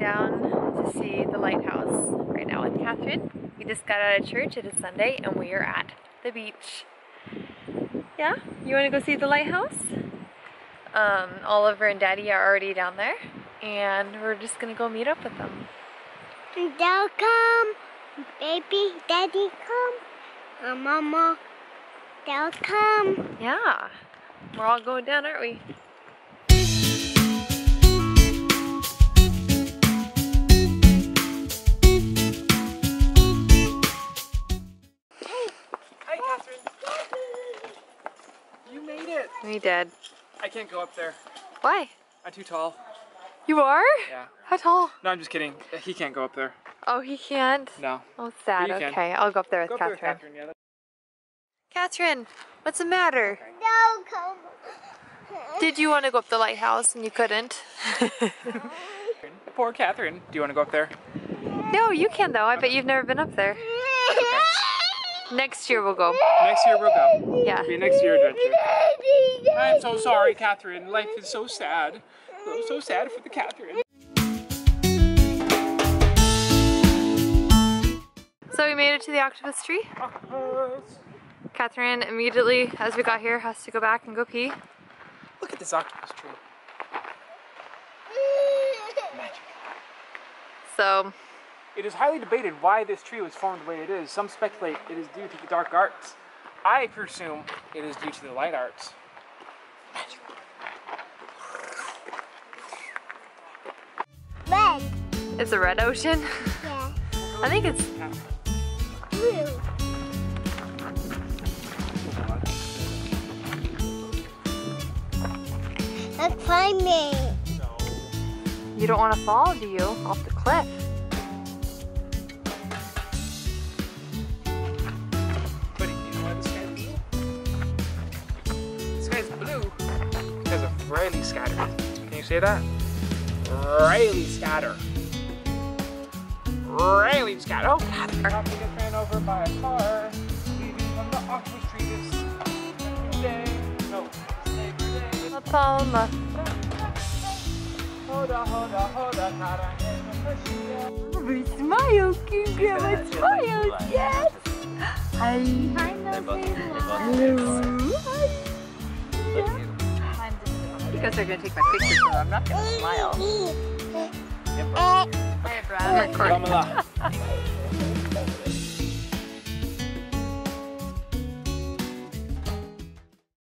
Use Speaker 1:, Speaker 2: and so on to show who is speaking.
Speaker 1: down to see the lighthouse right now with Catherine. We just got out of church. It is Sunday and we are at the beach. Yeah? You want to go see the lighthouse? Um, Oliver and Daddy are already down there and we're just going to go meet up with them.
Speaker 2: They'll come. Baby, daddy come. And mama, they'll come.
Speaker 1: Yeah. We're all going down, aren't we?
Speaker 3: Made it.
Speaker 1: We did.
Speaker 3: I can't go up there.
Speaker 1: Why?
Speaker 3: I'm too tall.
Speaker 1: You are?
Speaker 3: Yeah.
Speaker 1: How tall?
Speaker 3: No, I'm just kidding. He can't go up there.
Speaker 1: Oh, he can't?
Speaker 3: No.
Speaker 1: Oh, sad.
Speaker 3: You can.
Speaker 1: Okay, I'll go up there with
Speaker 3: Go up there,
Speaker 1: Catherine.
Speaker 3: Catherine. Yeah.
Speaker 1: Catherine, what's the matter?
Speaker 2: They'll come.
Speaker 1: Did you want to go up the lighthouse and you couldn't?
Speaker 3: Poor Catherine. Do you want to go up there?
Speaker 1: no, you can though. I bet you've never been up there. Next year we'll go.
Speaker 3: Next year we'll go.
Speaker 1: Yeah.
Speaker 3: Be a next year adventure. I'm so sorry, Catherine. Life is so sad. So, so sad for the Catherine.
Speaker 1: So we made it to the octopus tree. Catherine immediately, as we got here, has to go back and go pee.
Speaker 3: Look at this octopus tree. Magic.
Speaker 1: So,
Speaker 3: It is highly debated why this tree was formed the way it is. Some speculate it is due to the dark arts. I presume it is due to the light arts.
Speaker 2: Red.
Speaker 1: it's a red ocean.
Speaker 2: Yeah.
Speaker 1: I think it's,
Speaker 2: Blue. Let's find
Speaker 1: you don't want to fall, do you? Off the cliff.
Speaker 3: Because of Rayleigh scatter. Can you say that? Rayleigh scatter. Rayleigh scatter. Oh, Catherine. About to get ran over by a car. Leaving from the octopus tree this day. No, Labor Day.
Speaker 1: La Palma.
Speaker 3: Hold on, hold on, hold on, Cara.
Speaker 1: We smile, King Grandma smile, yes! Hi. Hello. You they're gonna take my picture, so I'm not gonna smile.
Speaker 2: Uh,
Speaker 1: Hi, Brad.
Speaker 3: Kamala.